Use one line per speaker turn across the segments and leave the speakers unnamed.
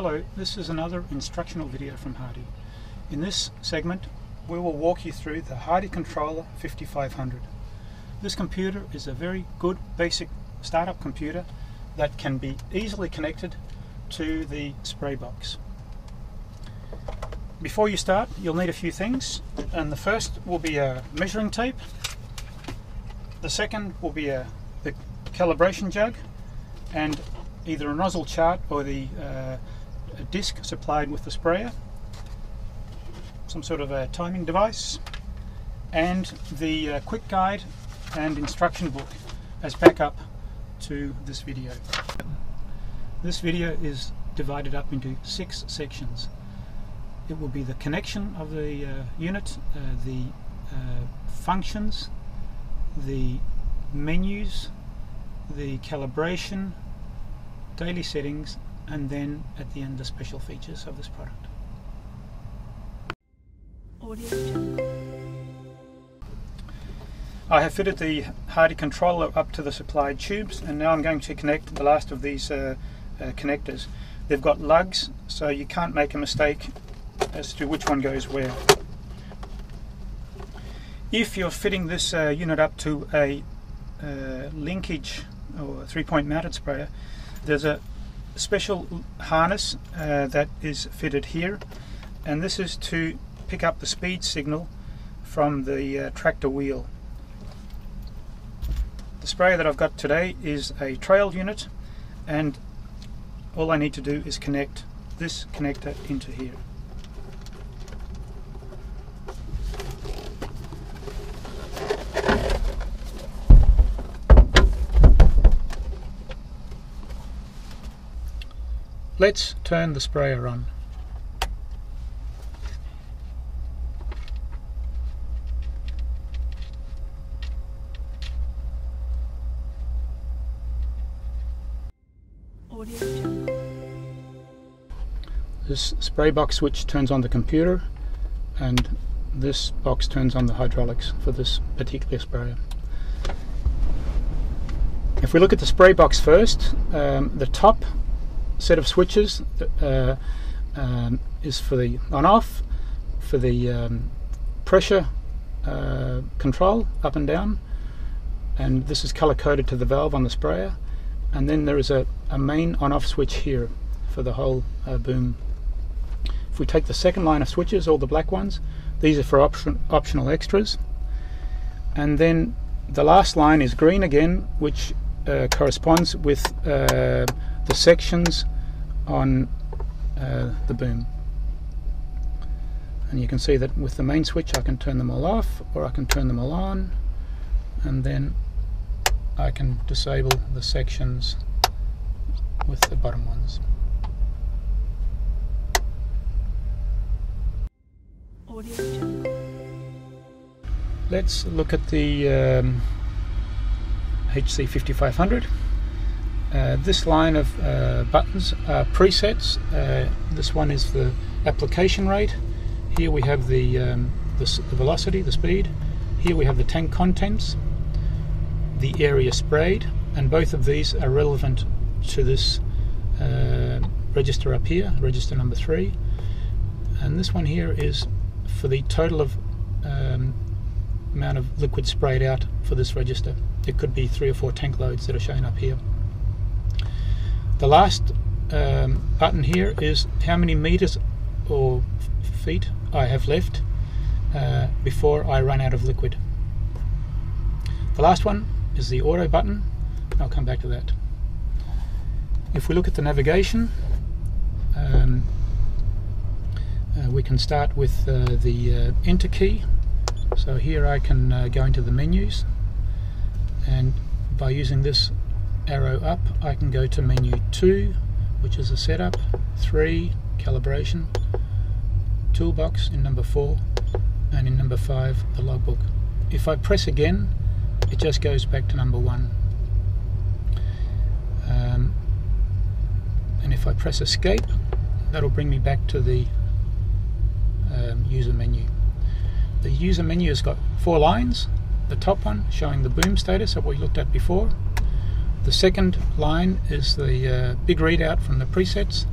Hello, this is another instructional video from HARDI. In this segment, we will walk you through the HARDI Controller 5500. This computer is a very good basic startup computer that can be easily connected to the spray box. Before you start, you'll need a few things, and the first will be a measuring tape. The second will be a the calibration jug, and either a nozzle chart or the uh, disc supplied with the sprayer, some sort of a timing device, and the uh, quick guide and instruction book as backup to this video. This video is divided up into six sections. It will be the connection of the uh, unit, uh, the uh, functions, the menus, the calibration, daily settings, and then at the end the special features of this product. I have fitted the HARDI controller up to the supplied tubes and now I'm going to connect the last of these uh, uh, connectors. They've got lugs so you can't make a mistake as to which one goes where. If you're fitting this uh, unit up to a uh, linkage or three-point mounted sprayer, there's a special harness uh, that is fitted here and this is to pick up the speed signal from the uh, tractor wheel. The sprayer that I've got today is a trail unit and all I need to do is connect this connector into here. Let's turn the sprayer on. This spray box switch turns on the computer and this box turns on the hydraulics for this particular sprayer. If we look at the spray box first, um, the top set of switches uh, um, is for the on-off, for the um, pressure uh, control up and down, and this is color coded to the valve on the sprayer. And then there is a, a main on-off switch here for the whole uh, boom. If we take the second line of switches, all the black ones, these are for option, optional extras. And then the last line is green again, which uh, corresponds with uh, the sections on uh, the boom. And you can see that with the main switch I can turn them all off or I can turn them all on and then I can disable the sections with the bottom ones. Let's look at the um, HC5500. Uh, this line of uh, buttons are presets. Uh, this one is the application rate. Here we have the, um, the, the, velocity, the speed. Here we have the tank contents, the area sprayed, and both of these are relevant to this uh, register up here, register number three. And this one here is for the total of um, amount of liquid sprayed out for this register. It could be three or four tank loads that are shown up here. The last um, button here is how many meters or feet I have left uh, before I run out of liquid. The last one is the auto button. I'll come back to that. If we look at the navigation, um, uh, we can start with uh, the uh, enter key. So here I can uh, go into the menus and by using this arrow up I can go to menu 2 which is a setup 3 calibration toolbox in number 4 and in number 5 the logbook. If I press again it just goes back to number 1 um, and if I press escape that'll bring me back to the um, user menu. The user menu has got four lines. The top one showing the boom status that we looked at before the second line is the uh, big readout from the presets.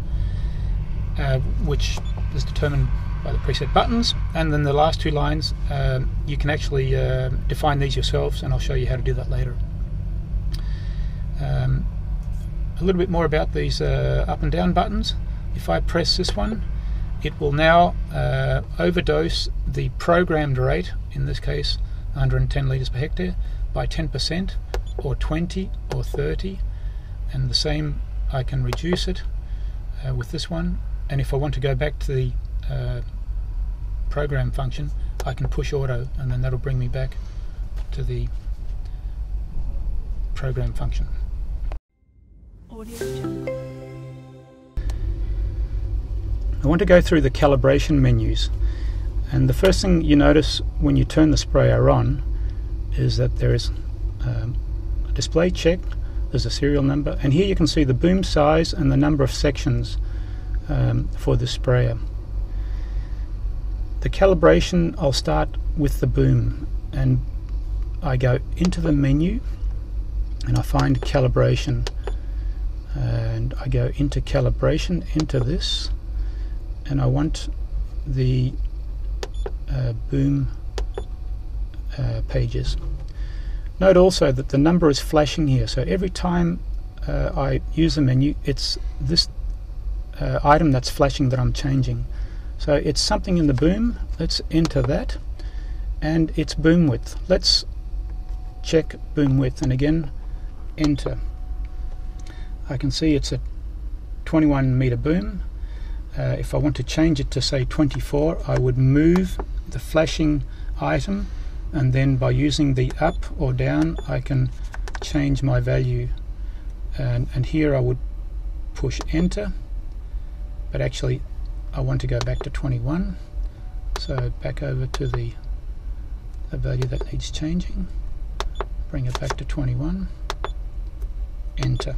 uh, which is determined by the preset buttons. And then the last two lines, um, you can actually uh, define these yourselves, and I'll show you how to do that later. Um, a little bit more about these uh, up and down buttons. If I press this one, it will now uh, overdose the programmed rate, in this case 110 litres per hectare, by 10% or 20 or 30 and the same I can reduce it uh, with this one. And if I want to go back to the uh, program function I can push auto and then that'll bring me back to the program function. I want to go through the calibration menus. And the first thing you notice when you turn the sprayer on is that there is um, display check, there's a serial number, and here you can see the boom size and the number of sections um, for the sprayer. The calibration, I'll start with the boom. And I go into the menu and I find calibration. And I go into calibration, into this. And I want the uh, boom uh, pages. Note also that the number is flashing here, so every time uh, I use the menu, it's this uh, item that's flashing that I'm changing. So it's something in the boom, let's enter that, and it's boom width. Let's check boom width, and again, enter. I can see it's a 21 meter boom. Uh, if I want to change it to say 24, I would move the flashing item and then by using the up or down I can change my value. And, and here I would push enter but actually I want to go back to 21 so back over to the, the value that needs changing bring it back to 21 enter.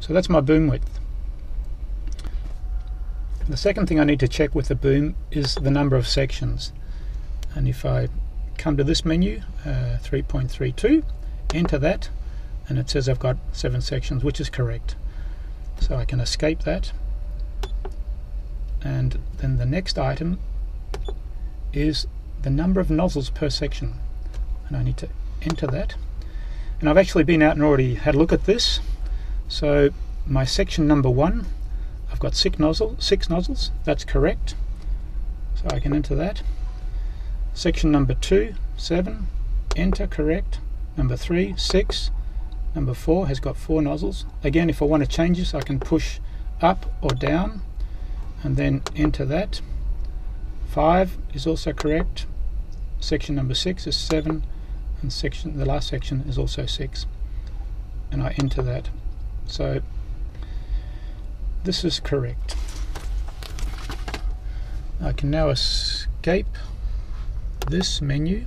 So that's my boom width. The second thing I need to check with the boom is the number of sections. And if I come to this menu uh, 3.32 enter that and it says I've got seven sections which is correct. So I can escape that. And then the next item is the number of nozzles per section. And I need to enter that. And I've actually been out and already had a look at this. So my section number one I've got six, nozzle, six nozzles. That's correct. So I can enter that Section number 2, 7, enter, correct. Number 3, 6. Number 4 has got 4 nozzles. Again, if I want to change this, I can push up or down and then enter that. 5 is also correct. Section number 6 is 7 and section the last section is also 6 and I enter that. So this is correct. I can now escape this menu.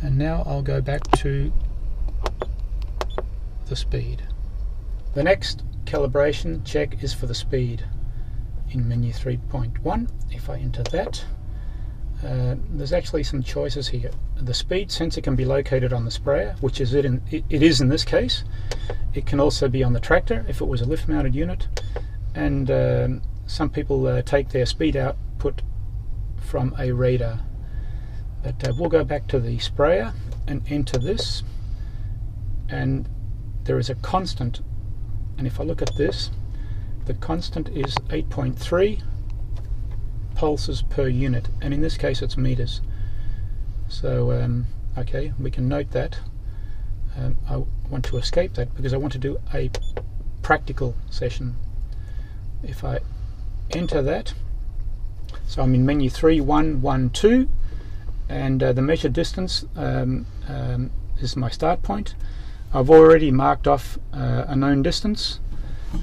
And now I'll go back to the speed. The next calibration check is for the speed in menu 3.1 if I enter that uh, there's actually some choices here. The speed sensor can be located on the sprayer which is it, in, it, it is in this case. It can also be on the tractor if it was a lift mounted unit. And um, some people uh, take their speed output from a radar. But uh, we'll go back to the sprayer and enter this. And there is a constant. And if I look at this the constant is 8.3 pulses per unit. And in this case it's meters. So um, okay we can note that. Um, I want to escape that because I want to do a practical session. If I enter that so I'm in menu 3112 and uh, the measure distance um, um, is my start point. I've already marked off uh, a known distance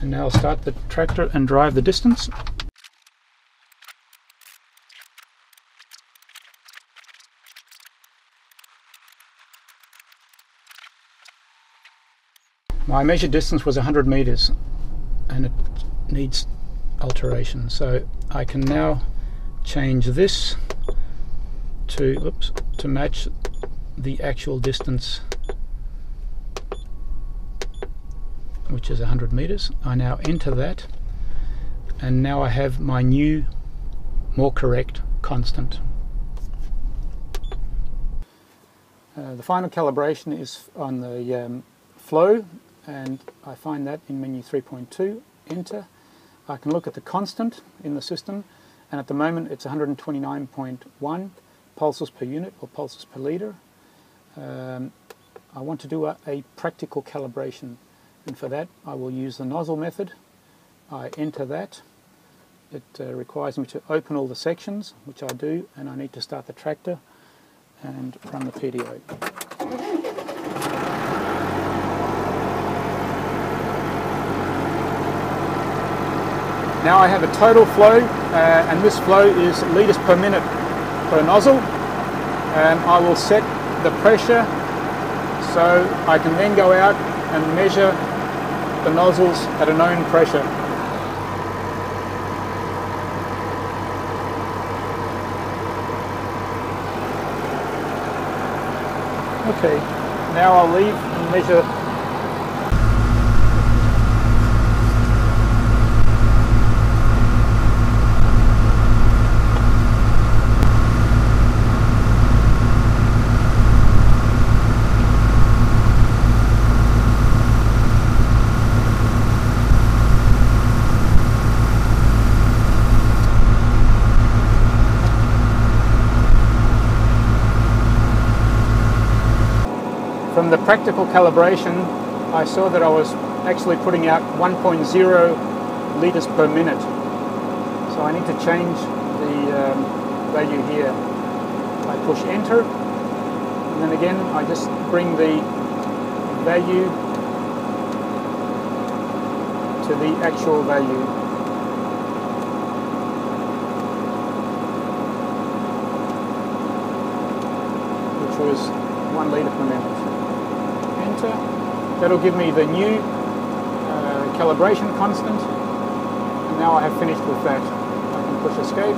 and now I'll start the tractor and drive the distance. My measured distance was 100 meters and it needs alteration so I can now change this to oops, to match the actual distance which is 100 meters I now enter that and now I have my new more correct constant. Uh, the final calibration is on the um, flow and I find that in menu 3.2, enter. I can look at the constant in the system and at the moment it's 129.1 pulses per unit or pulses per litre. Um, I want to do a, a, practical calibration and for that I will use the nozzle method. I enter that. It uh, requires me to open all the sections, which I do, and I need to start the tractor and run the PTO. Now I have a total flow, uh, and this flow is litres per minute per nozzle. And I will set the pressure so I can then go out and measure the nozzles at a known pressure. Okay, now I'll leave and measure practical calibration, I saw that I was actually putting out 1.0 litres per minute. So I need to change the um, value here. I push enter, and then again I just bring the value to the actual value. Which was one litre per minute That'll give me the new uh, calibration constant. And now I have finished with that. I can push escape.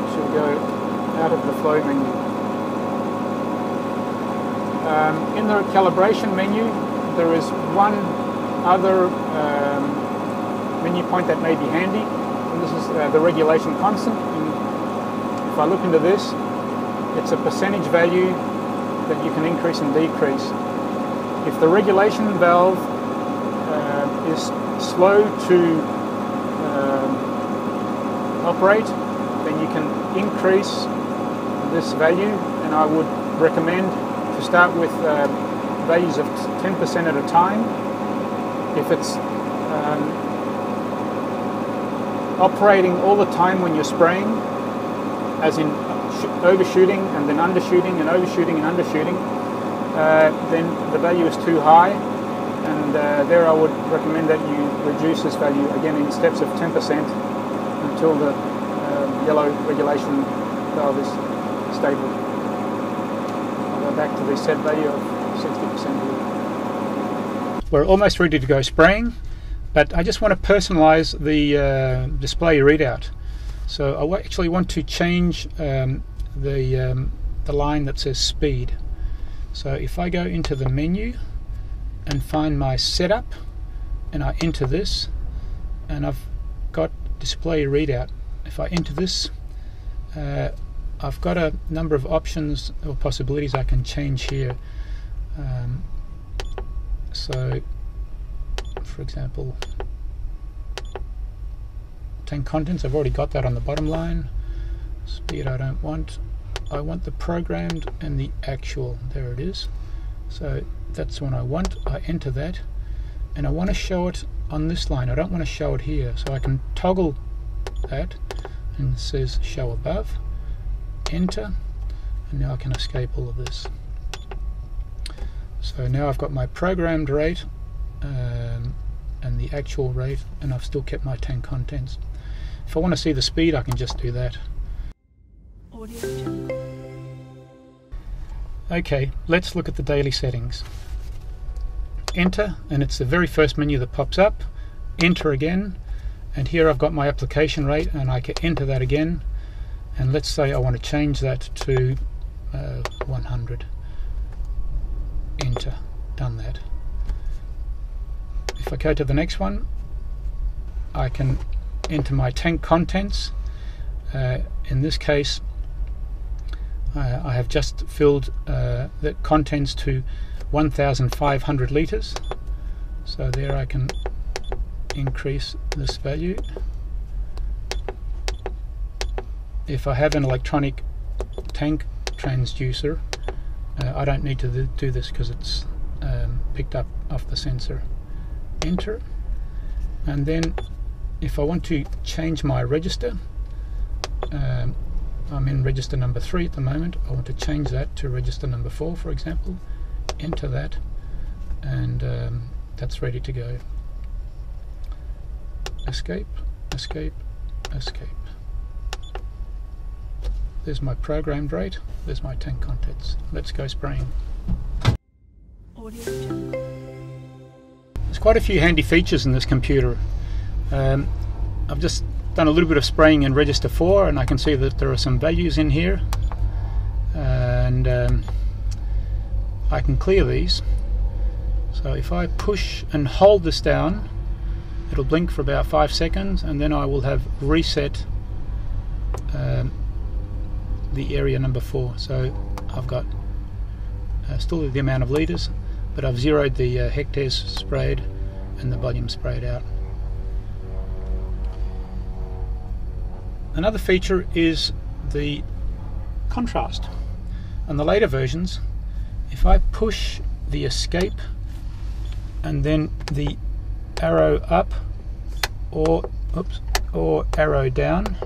It should go out of the flow menu. Um, in the calibration menu, there is one other um, menu point that may be handy. And this is uh, the regulation constant. And if I look into this, it's a percentage value that you can increase and decrease. If the regulation valve uh, is slow to um, operate, then you can increase this value and I would recommend to start with uh, values of 10% at a time. If it's um, operating all the time when you're spraying, as in overshooting and then undershooting and overshooting and undershooting, uh, then the value is too high. And uh, there I would recommend that you reduce this value again in steps of 10% until the uh, yellow regulation valve is stable. I'll go back to the set value of 60%. We're almost ready to go spraying, but I just want to personalize the uh, display readout. So I actually want to change um, the, um, the line that says speed. So if I go into the menu and find my setup and I enter this and I've got display readout. If I enter this uh, I've got a number of options or possibilities I can change here. Um, so for example tank contents I've already got that on the bottom line speed I don't want I want the programmed and the actual. There it is. So that's what I want I enter that. And I want to show it on this line. I don't want to show it here. So I can toggle that and it says show above enter and now I can escape all of this. So now I've got my programmed rate um, and the actual rate and I've still kept my tank contents. If I want to see the speed I can just do that Okay, let's look at the daily settings. Enter, and it's the very first menu that pops up. Enter again, and here I've got my application rate, and I can enter that again. And let's say I want to change that to uh, 100. Enter, done that. If I go to the next one, I can enter my tank contents. Uh, in this case, uh, I have just filled uh, the contents to 1,500 litres. So there I can increase this value. If I have an electronic tank transducer, uh, I don't need to do this because it's um, picked up off the sensor. Enter. And then if I want to change my register, um, I'm in register number 3 at the moment, I want to change that to register number 4 for example, enter that and um, that's ready to go. Escape, escape, escape. There's my programmed rate, there's my tank contents. Let's go spraying. There's quite a few handy features in this computer. Um, I've just done a little bit of spraying in register 4 and I can see that there are some values in here. And um, I can clear these. So if I push and hold this down it'll blink for about 5 seconds and then I will have reset um, the area number 4 so I've got uh, still the amount of litres but I've zeroed the uh, hectares sprayed and the volume sprayed out. Another feature is the contrast. On the later versions, if I push the escape and then the arrow up or oops or arrow down,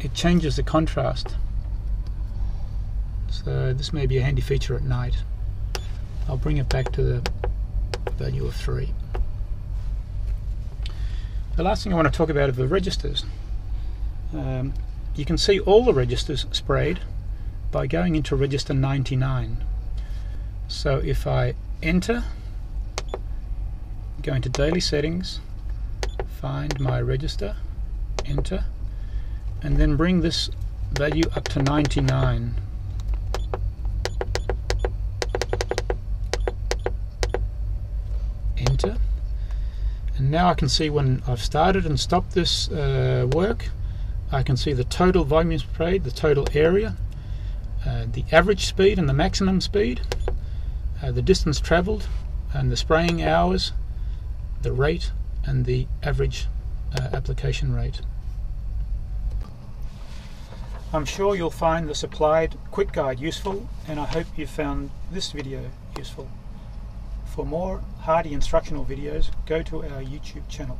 it changes the contrast. So this may be a handy feature at night. I'll bring it back to the value of 3. The last thing I want to talk about are the registers. Um, you can see all the registers sprayed by going into register 99. So if I enter, go into daily settings, find my register, enter, and then bring this value up to 99. enter and now I can see when I've started and stopped this uh, work I can see the total volume sprayed, the total area uh, the average speed and the maximum speed uh, the distance travelled and the spraying hours the rate and the average uh, application rate. I'm sure you'll find the supplied quick guide useful and I hope you found this video useful for more HARDI instructional videos, go to our YouTube channel.